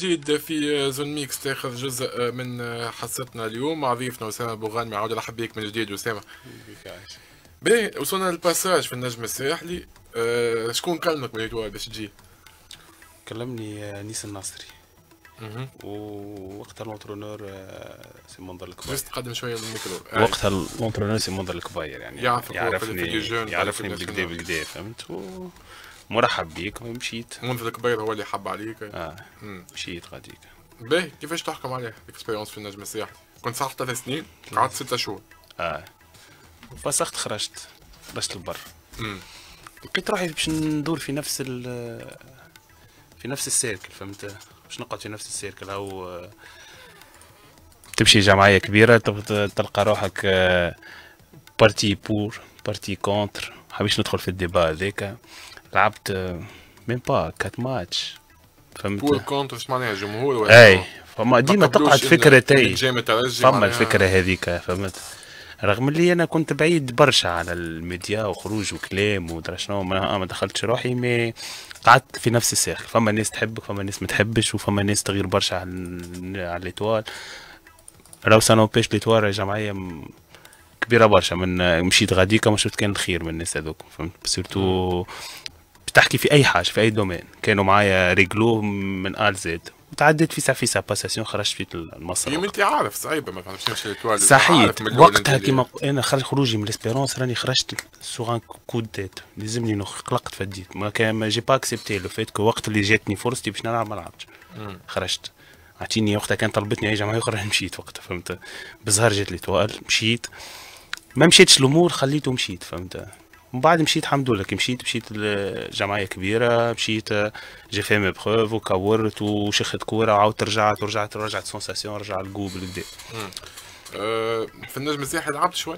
جديد في zone mixte تاخذ جزء من حصتنا اليوم. مع ضيفنا أسامة بوغانمي عاود رحب بك من جديد أسامة. باهي وصلنا لل passage في النجم الساحلي. أه شكون كلمك من الجوال باش تجي؟ كلمني نيس الناصري ووقتها l'entraîneur سي منذر الكبير. بس تقدم شوية الميكرو وقتها l'entraîneur سي منذر الكبير يعني يعرفني يعرفني بالكدا بالكدا فهمت؟ مرحب بيك ومشيت منذر الكبير هو اللي حب عليك. آه مشيت غاديك. باهي كيفاش تحكم عليه؟ ال expérience في النجم الساحلي. كنت صح ثلاث سنين قعدت ستة شهور. آه. فسخت خرجت خرجت للبر لقيت روحي باش ندور في نفس ال في نفس ال cercle فهمت؟ باش نقعد في نفس ال cercle أو تمشي جمعية كبيرة تلقى روحك partie pour partie contre حبيش ندخل في ال débat هذاك لعبت même pas quatre matchs فهمت بور كونتر معناها جمهور ولا اي فما ديما تقعد فكرتي فما الفكرة هذيك فهمت رغم اللي أنا كنت بعيد برشا على الميديا وخروج وكلام ودرا شنو ما, ما دخلتش روحي mais قعدت في نفس ال cercle فما ناس تحبك فما ناس ما تحبش وفما ناس تغير برشا على, على l'Étoile راهو سانوبيش ليتوال جمعيه كبيره برشا من مشيت غاديكا ما شفت كان الخير من الناس هذوك فهمت سيرتو تحكي في أي حاجة في أي دومين كانوا معايا ريجلو من آل زد تعديت في في سا باساسيون خرجت في المصر يوم أنت عارف صعيبة ما فهمتش الاتوال صحيت وقتها كيما أنا خرج خروجي من الاسبيرونس راني خرجت سوغ ان كود تيت لازمني نخ قلقت فديت. ما كان ما جي با اكسبتي لو فيت كو وقت اللي جاتني فرصتي باش نلعب ما لعبتش. خرجت. عطيني وقتها كان طلبتني أي جماعة أخرى مشيت وقتها فهمت. بزهر جات L'Étoile مشيت. ما مشيتش الأمور خليته مشيت فهمت. من بعد مشيت الحمد لله كي مشيت مشيت لجمعية كبيرة مشيت j'ai fait mes preuves وكورت وشخت كوره وعاودت رجعت ورجعت رجعت sensations رجع الجو بالكدا أه في النجم الساحلي لعبت شوية.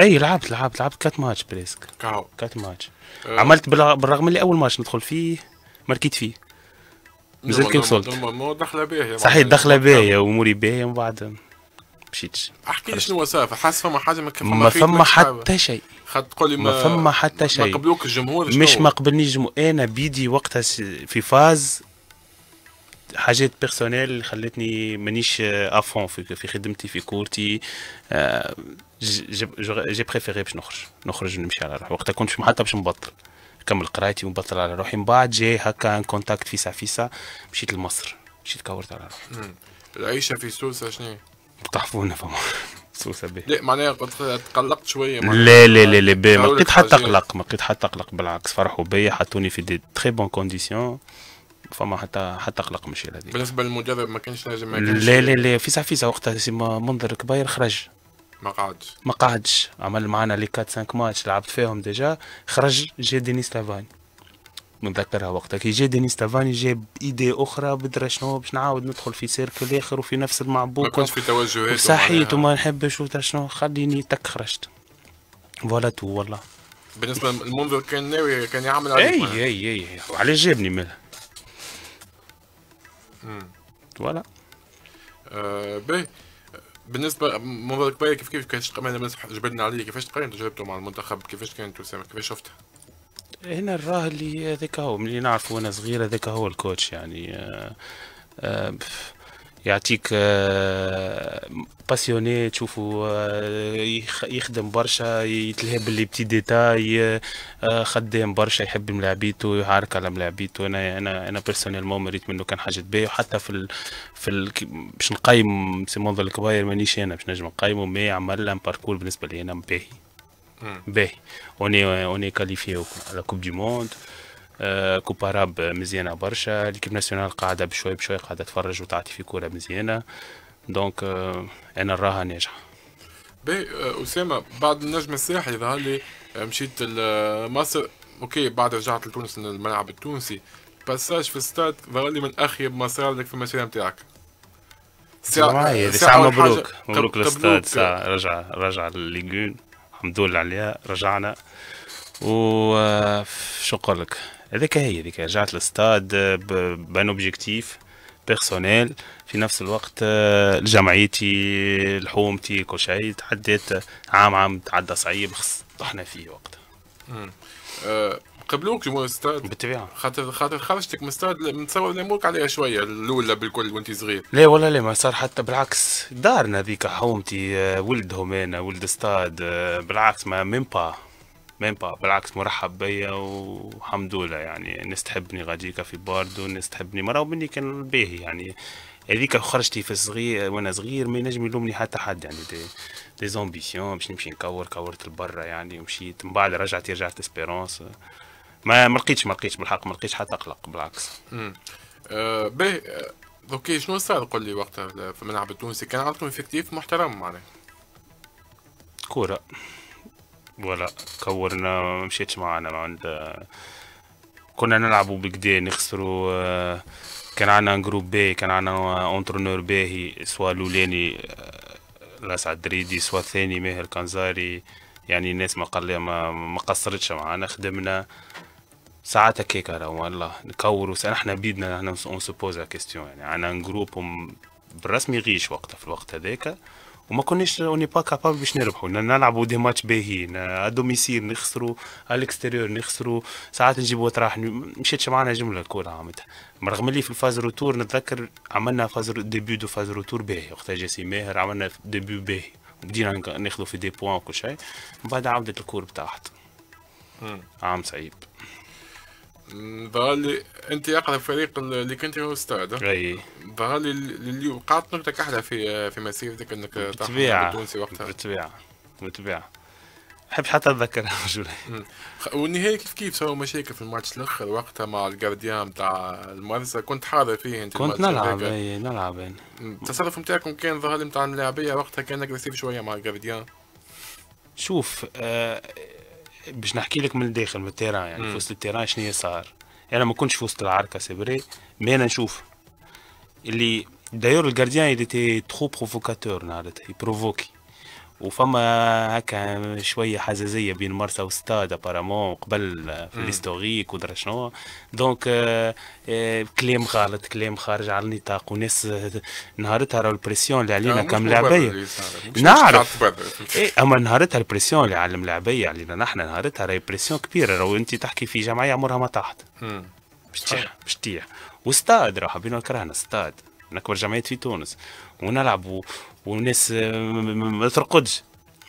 أي لعبت لعبت لعبت quatre matchs presque كاو quatre matchs أه. عملت بالرغم اللي أول ماتش ندخل فيه ماركيت فيه. نزلت كي وصلت. دخله باهيه صحيح دخله باهيه واموري باهيه ومن بعد مشيتش أحكي لي شنو صار حاسس فما حاجة ما فما, ما فما حتى شيء. تقول لي ما, ما فما حتى شيء. ما قبلوك الجمهور مش ما قبلني الجمهور أنا بيدي وقتها في phase حاجات personnelles خلتني مانيش à fond في, في خدمتي في كورتي. j'ai préféré باش نخرج. نخرج نمشي على روحي. وقتها كنت حتى باش نبطل. نكمل قرايتي ونبطل على روحي. من بعد جاي هكا un contact فيسا فيسا. مشيت لمصر. مشيت كورت على روحي. العيشة في سوسة شنو تحفونا فما. سوسة به لا معناها قد تقلقت شوية لا لا لا لا ما لقيت حتى قلق ما لقيت حتى قلق بالعكس. فرحوا بيا حطوني في des très bonnes conditions فما حتى حتى قلق ماشي هذيك بالنسبة للمدرب ما كانش نجم ما كانش لا لا لا فيسا فيسا وقتها سيما منذر كبير خرج. ما قعدش. ما قعدش. عمل معنا لي 4 5 ماتش لعبت فيهم déjà خرج جا دينيس لافاني متذكرها وقتها. كي جا دينيس لافاني جاب idées أخرى بدرا شنو باش نعاود ندخل في cercle آخر وفي نفس المعبوك ما كنتش في توجهات صحيت وما نحبش شنو خليني تك خرجت voilà تو والله. بالنسبة للمنذر كان ناوي كان يعمل عليك إي إي إي. وعلاش جابني مالها voilà. آه باهي. بالنسبة منذر كبير كيف كيف كيفاش جبدنا عليه كيفاش تقيم تجربته مع المنتخب؟ كيفاش كانت؟ اسامه كيفاش شفتها؟ هنا الراه اللي هذاك هو من اللي نعرفه وأنا صغير هذاك هو ال coach يعني آآ آآ يعطيك passionné تشوفه يخدم برشا يتلهى باللي بتي ديتاي خدام برشا يحب ملاعبيته يعارك على ملاعبيته أنا أنا أنا personnellement مريت منه كان حاجة باهيه وحتى في ال في ال باش نقيم سي منذر الكباير مانيش أنا باش نجم نقيمه mais عمل parcours بالنسبة لي أنا باهي باهي on est on est qualifié على coupe du monde coupe arabe مزيانه برشا l'équipe nationale قاعدة بشوي بشوي قاعدة تفرج وتعطي في كوره مزيانه donc أنا نراها ناجحه باهي اسامه بعد النجم الساحلي ظهر لي مشيت لمصر أوكي بعد رجعت لتونس الملعب التونسي passage في الستاد ظهر لي من اخيب ما صار لك في المسيره نتاعك ساعة ساعة مبروك مبروك للستاد ساعة رجع رجع ال Ligue un الحمد لله عليها رجعنا. و شو نقول لك؟ هذيك هي هذيك رجعت للاستاد ب un objectif personnel في نفس الوقت لجمعيتي لحومتي كل شيء. تعديت عام عام تعدى صعيب طحنا فيه وقتها. قبلوك جمهور الاستاد. بالطبيعة. خاطر خاطر خرجتك من الاستاد متصور الأمور عليها شوية الأولى بالكل وانت صغير. لا ولا لا ما صار حتى بالعكس. دارنا ذيك حومتي آه، ولدهم أنا ولد استاد آه، بالعكس ما même pas même pas بالعكس مرحب بيا والحمد لله يعني. الناس تحبني غاديكا في باردو الناس تحبني مرة مني كان باهي يعني. هذيك خرجتي في صغير وأنا صغير ما ينجم يلومني حتى حد يعني. des des ambitions باش نمشي نكور كورت لبرا يعني ومشيت من بعد رجعت رجعت Espérance ما ما لقيتش ما لقيتش بالحق ما لقيتش حتى قلق بالعكس. امم أه باهي. أوكي شنو صار قول لي وقتها في الملعب التونسي؟ كان عندكم effectif محترم معناها كورة. ولا كورنا ما مشيتش معنا عند كنا نلعبوا بكدا نخسروا آه، كان عندنا groupe باهي كان عندنا entraîneur باهي soit الأولاني الاسعد دريدي soit الثاني ماهر كنزاري يعني الناس ما قال ما ما قصرتش معنا خدمنا. ساعات هكاك والله نكوروا إحنا بيدنا إحنا on se pose question يعني عندنا groupe بالرسمي riche وقتها في الوقت هذاك وما كناش on n'est pas capables باش نربحوا نلعبوا des matchs باهيين à domicile نخسروا على ال extérieur نخسروا ساعات نجيبوا تراح مشيتش معنا جملة الكورة عمتها رغم اللي في ال phase retour نتذكر عملنا phase début de phase retour باهي وقتها جا سي ماهر عملنا début باهي وبدينا ناخذوا في دي بوان وكل شيء من بعد عودت الكور بتاعت عام صعيب ظهر أنت أقرب فريق اللي كنت هو أستاذ. أي. ظهر لي اللي وقعت نقطه أحلى في في مسيرتك أنك تحت تونسي وقتها؟ بالطبيعه بالطبيعه نحب حتى أتذكر رجل والنهاية كيف كيف سووا مشاكل في الماتش؟ الآخر وقتها مع الجارديان بتاع المرسى كنت حاضر فيه أنت كنت نلعب أي نلعب التصرف نتاعكم كان ظهر نتاع اللاعبيه وقتها كان agressif شوية مع ال gardien شوف آه باش نحكي لك من الداخل من ال terrain يعني في وسط التيران شنو صار؟ أنا ما كنتش في وسط العركة c'est mais أنا نشوف. اللي d'ailleurs ال gardien il était trop provocateur نهارتها يبروفوكي وفما هكا شوية حزازية بين مرسى وستاد apparemment قبل في ال historique ودرا شنو. donc آه آه كلام غلط كلام خارج على النطاق. وناس نهارتها راهو ال pression اللي علينا كملاعبيه نعرف. إيه أما نهارتها ال pression اللي على الملاعبيه علينا نحن نهارتها راهي pression كبيرة. راهو أنت تحكي في جمعية عمرها ما طاحت. باش تطيح باش تطيح وستاد راهو حبينا كرهنا ستاد. من اكبر جمعيات في تونس. ونلعب والناس ما ترقدش.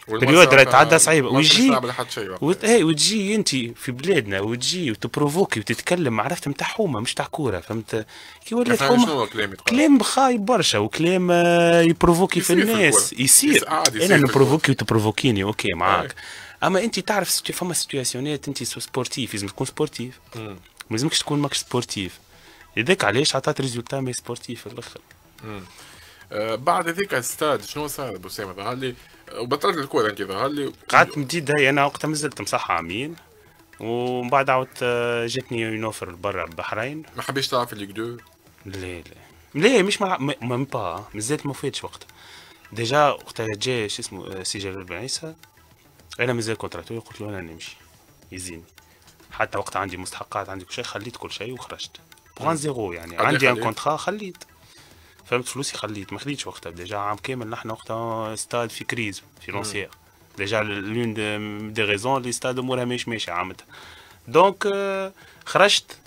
période راهي تعدى صعيبه ويجي وت... هي وتجي أنت في بلادنا وتجي وتبروفوكي وتتكلم معرفة نتاع حومة مش تاع كورة فهمت؟ كي ولات حومة كلام خايب برشا وكلام آه، يبروفوكي في الناس يصير. أنا نبروفوكي وتبروفوكيني OK معاك. أما أنت تعرف فما سيتواسيونات أنت sportif لازم تكون sportif. ما لازمكش تكون ماكش sportif. لذاك علاش عطات résultat mais sportif في الآخر. آه بعد هذيك الستاد شنو صار أبو سامر ظهر لي وبطلت الكورة انت ظهر لي قعدت مديد هاي أنا وقتها مازلت مصحة عامين ومن بعد عاود آه، جاتني une offre برا البحرين. ما حبيتش تلعب في ligue deux لا لا لا مش ما با مازلت ما فاتش وقتها déjà وقتها جا شو اسمه آه، سي جلال بن عيسى. أنا مازال كونتراتور قلت له أنا نمشي. يزيني حتى وقت عندي مستحقات عندي كل شيء خليت كل شيء وخرجت. point zéro يعني. عندي un contrat خليت. فهمت؟ فلوسي خليت ما خديتش وقتها. déjà عام كامل نحن وقتها ستاد في crise financière. déjà l'une des raisons اللي ستاد أمورها ماهيش ماشية عامتها donc خرجت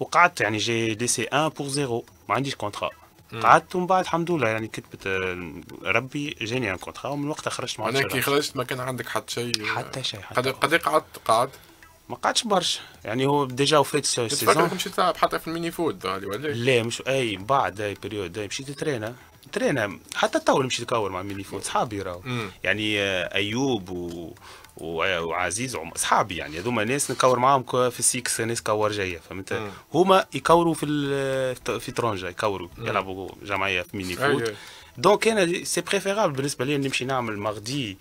وقعدت يعني j'ai laissé 1 pour zéro. ما عنديش contrat. قعدت ومن بعد الحمد لله يعني كتبت ربي جاني un contrat. ومن وقتها خرجت مع كي خرجت ما كان عندك حتى شيء حتى شيء قد قعدت؟ قعدت؟ ما قعدش برشا. يعني هو déjà وفات ال saison تفكر مشيت تلعب حتى في ال mini-foot ولا لا مش أي بعد أي période مشيت ترينا. ترينا حتى تو مشيت نكور مع ال mini-foot صحابي راهو. يعني آه، أيوب و... وعزيز اصحابي يعني هذوما ناس نكور معاهم في السيكس ناس كور جاية فهمت؟ هما يكوروا في في l'étranger يكوروا يلعبوا جمعية في mini-foot donc أنا c'est préférable بالنسبة لي نمشي نعمل mardi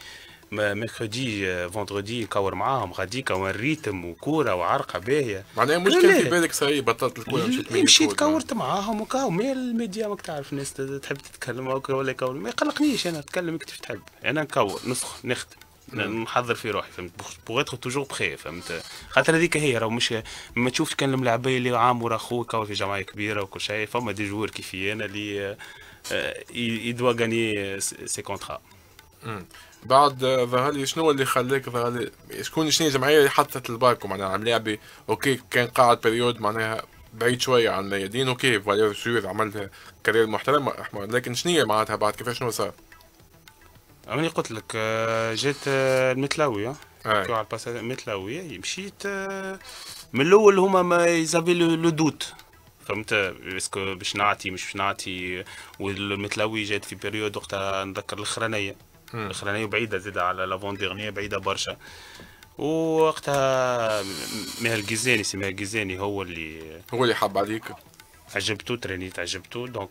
mercredi vendredi نكور معاهم. غاديكا وين rythme وكورة وعرقة باهية. معناها مش كان في بالك صحيح بطلت الكورة مشيت مشيت كورت معاهم وكاو. mais الميديا ماك تعرف الناس تحب تتكلم ولا يكور. ما يقلقنيش أنا نتكلم كيف تحب. أنا نكور نسخ نخدم. نحضر في روحي فهمت؟ pour être toujours prêt فهمت؟ خاطر هذيك هي راه مش ما تشوف كان الملاعبيه اللي عام ورا خوك في جمعية كبيرة وكل شيء فما des joueurs كيفي أنا اللي يدوا غاني سي contrat. بعد ظهر لي شنو اللي خلاك ظهر شكون شنو الجمعيه اللي حطت الباكو معناها عم لعبة OK كان قاعد période معناها بعيد شوية عن الميادين OK valeur sûre عمل carrière محترم لكن شنو معناتها بعد؟ كيفاش شنو صار؟ أنا قلت لك آه، جيت آه، المتلاوي على الباس المتلاوي مشيت آه، من الأول هما mais ils avaient le doute. فهمت؟ parce que باش نعطي مش باش نعطي. والمتلاوي جات في période وقتها نذكر الأخرانية. الاخرانيه بعيدة زيد على l'avant-dernière بعيدة برشا. ووقتها ماهر جيزاني سي ماهر جيزاني هو اللي هو اللي حب عليك. عجبته ترينيت عجبته donc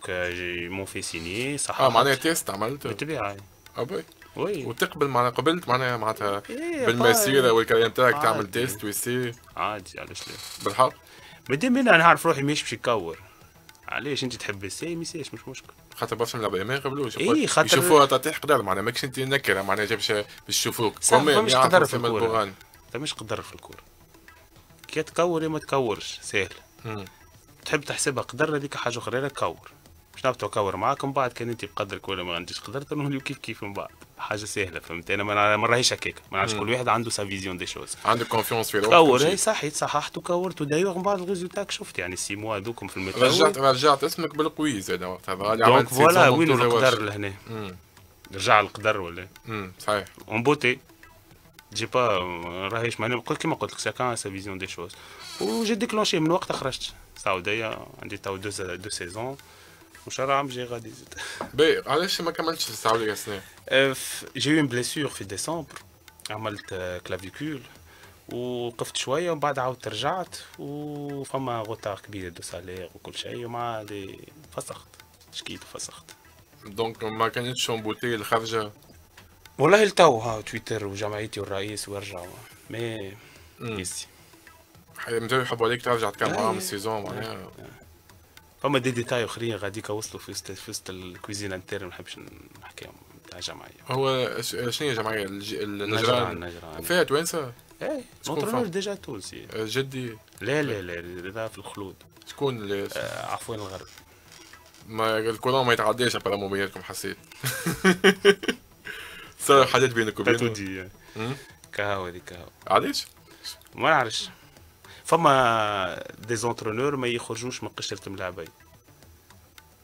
مون في سيني صح آه معناها تيست عملت؟ بالطبيعه ابي وي. وتقبل معناها قبلت معناها معناتها إيه بالمسيرة والكلام تاعك تعمل تيست ويصير عادي علاش لا. بالحق. مادام أنا نعرف روحي مش باش يكور. علاش انت تحب السي ميساش مش مشكل. خاطر برشا من ما يقبلوش اي خاطر يشوفوها تطيح قدر معناها ماكش انت نكرة معناها باش يشوفوك مش قدر في الكورة. مش قدر في الكورة. كي تكور يا ما تكورش سهل. تحب تحسبها قدر هذيك حاجة أخرى كور باش نبتو كور معاك من بعد كان انت بقدرك ولا ما عنديش قدرت نوليو كيف كيف من بعد. حاجة سهلة فهمت أنا ما راهيش هكاك. ما نعرفش كل واحد عنده سا فيزيون دي شوز عندك كونفيونس في روحك كور اي صحيت صححت وكورت ودايوغ من بعد الريزولتاك شفت يعني سي موا هذوكم في المتاو رجعت رجعت اسمك بالقوي زاد وقتها دونك فوالا وين القدر لهنا؟ رجع القدر ولا؟ صحيح. اون بوتي تجي با راهيش قلت كيما قلت لك chacun sa vision des choses و j'ai déclenché من وقتها خرجت سعودية عندي تو deux saisons وش راه عم جاي غادي زيد باهي علاش ما كملتش السعوديه سنه؟ j'ai eu une blessure في ديسمبر عملت clavicule وقفت شوية ومن بعد عاودت رجعت وفما retard كبير de salaire وكل شيء وما عادي فسخت. شكيت وفسخت. donc ما كانتش بوتي الخرجة؟ والله التو ها تويتر وجمعيتي والرئيس ويرجعوا. مي يسي. متى يحبوا عليك ترجع تكمل معاهم السيزون معناها. فما دي ديتاي أخرين غاديك وصلوا في وسط في وسط الكويزين انتر ما نحبش نحكيهم تاع جمعيه هو شنو هي جمعيه النجران النجران فيها توانسة؟ إيه نونترونور ديجا تونسي. آه، جدي. لا لا لا لا في الخلود. شكون اللي آه عفوا الغرب. ما ال courant ما يتعداش على بيناتكم حسيت. صار حاجات بينك وبينه تودي. كهوه دي كهوه علاش؟ ما نعرفش. فما des entraîneurs ما يخرجوش من قشرة الملاعبين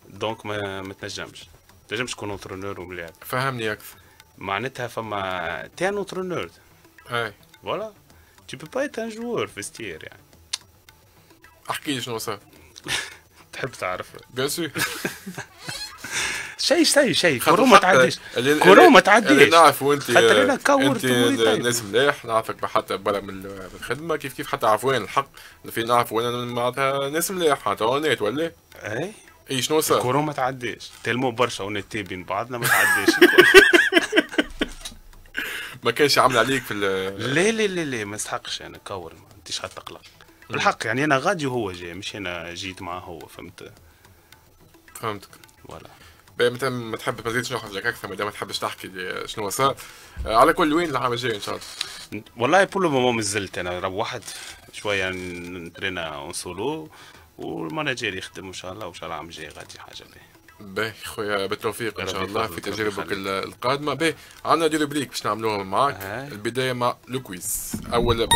donc ما ما تنجمش. تنجمش تكون entraîneur وملاعب فهمني أكثر. معناتها فما t'es un entraîneur أي. voilà tu peux pas être un joueur vestiaire يعني. احكي لي شنو صار. تحب تعرف. بيان سور شيء شيء شيء. كورو ما تعديش. كورو ما تعديش اللي نعرفوا انت خاطر أنا كورت انت ناس ملاح نعرفك حتى برا من الخدمة. كيف كيف حتى عفوان الحق. في نعرفوا أنا معناتها ناس ملاح حتى ونات ولا اي إي شنو صار؟ كورو ما تعديش. تلمو برشا ونات بين بعضنا ما تعديش. ما كانش عامل عليك في لا لا لا لا ما يستحقش أنا. كور ما انتش تقلق بالحق يعني أنا غادي وهو جاي مش أنا جيت معاه هو فهمت؟ فهمتك. voilà. متى ما تحب ما زيدش نخرج لك أكثر ما ما تحبش تحكي شنو صار آه، على كل وين العام الجاي إن شاء الله. والله pour le moment مازلت. أنا روحت شوية نترينا en solo وال manager يخدم إن شاء الله وإن شاء الله العام الجاي غادي حاجة باهي باهي خويا بالتوفيق إن شاء الله في تجربك القادمة. باهي عندنا des rubriques باش نعملوها معاك. البداية مع le quiz اول بدء